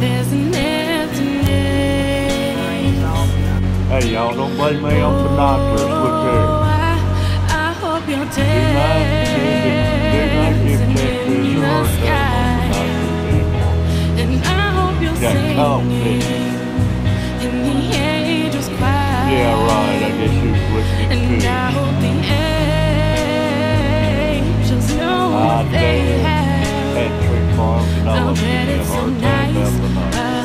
there's an emptiness. Hey, y'all don't blame me on binoculars. Look there. I, I hope you're Do not, do, do not give Texas in a the hard sky. time on. And I hope you're Got singing. And the angels cry. Yeah, right. I guess you was listening And I to hope the angels know what they have. Patrick all I'll of